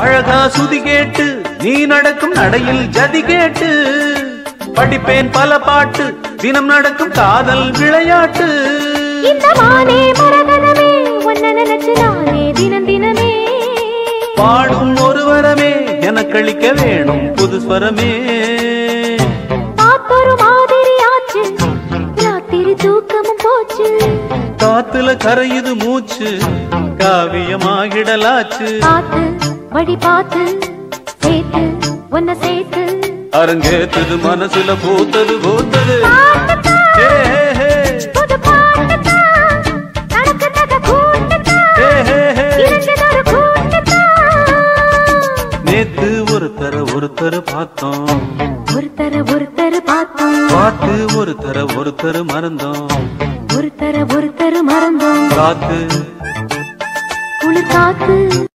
அழகா சுதி கேட்டு நீ நடக்கும் நடையில் ஜதி கேட்டு. படிப்பேன் பல பாட்டு தினம் நடக்கும் காதல் விளையாட்டு. பாடும் ஒரு வரமே எனக்களிக்க வேணும் புது ஸ்வரமே. காத்துல கரையுது மூச்சு காவியமாகிடலாச்சு. வழி பார்த்து சேர்த்து. உன்னை சேர்த்து அரங்கேத்தது மனசுல பூத்தது பூத்தது. நேத்து ஒருத்தர ஒருத்தர் பார்த்தோம். ஒருத்தர ஒருத்தர் பார்த்தோம். பார்த்து ஒருத்தர ஒருத்தர் மறந்தோம். ஒருத்தர ஒருத்தர் மறந்தோம். காத்து. குளிர் காத்து.